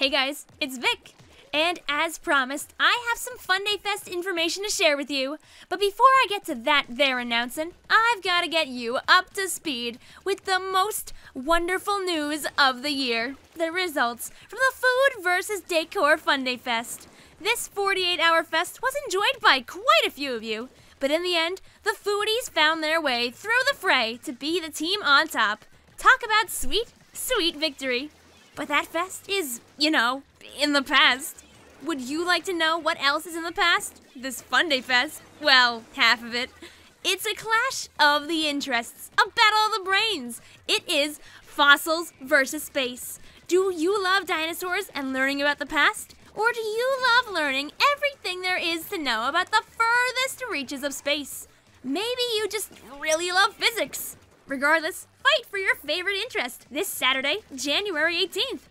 Hey guys, it's Vic. And as promised, I have some Fundayfest information to share with you. But before I get to that there announcing, I've got to get you up to speed with the most wonderful news of the year. The results from the Food versus Decor Fundayfest. This 48 hour fest was enjoyed by quite a few of you, but in the end, the foodies found their way through the fray to be the team on top. Talk about sweet, sweet victory. But that fest is, you know, in the past. Would you like to know what else is in the past? This Fundayfest? Well, half of it. It's a clash of the interests, a battle of the brains. It is fossils versus space. Do you love dinosaurs and learning about the past? Or do you love learning everything there is to know about the furthest reaches of space? Maybe you just really love physics. Regardless, fight for your favorite interest this Saturday, January 18th.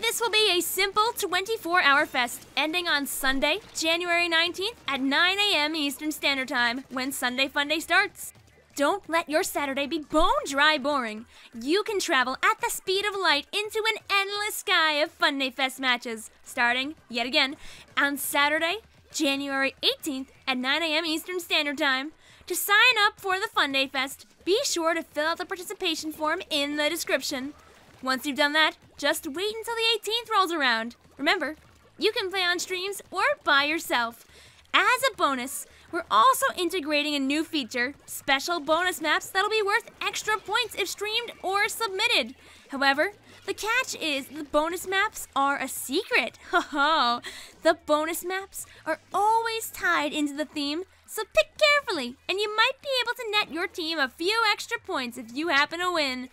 This will be a simple 24 hour fest ending on Sunday, January 19th at 9 a.m. Eastern Standard Time when Sunday Fun Day starts. Don't let your Saturday be bone dry boring. You can travel at the speed of light into an endless sky of Fundayfest matches, starting, yet again, on Saturday, January 18th at 9 a.m. Eastern Standard Time. To sign up for the Fundayfest, be sure to fill out the participation form in the description. Once you've done that, just wait until the 18th rolls around. Remember, you can play on streams or by yourself. As a bonus, we're also integrating a new feature, special bonus maps that'll be worth extra points if streamed or submitted. However, the catch is the bonus maps are a secret. Ho ho! The bonus maps are always tied into the theme, so pick carefully, and you might be able to net your team a few extra points if you happen to win.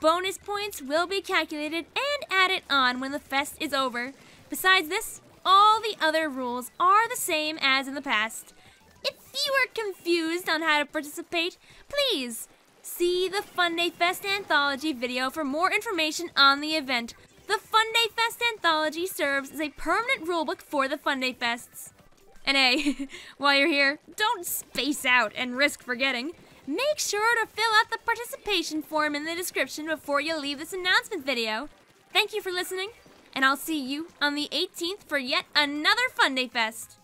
Bonus points will be calculated and added on when the fest is over. Besides this, all the other rules are the same as in the past. If you are confused on how to participate, please see the Fundayfest Anthology video for more information on the event. The Fundayfest Anthology serves as a permanent rulebook for the Fundayfests. And hey, while you're here, don't space out and risk forgetting. Make sure to fill out the participation form in the description before you leave this announcement video. Thank you for listening, and I'll see you on the 18th for yet another Fundayfest.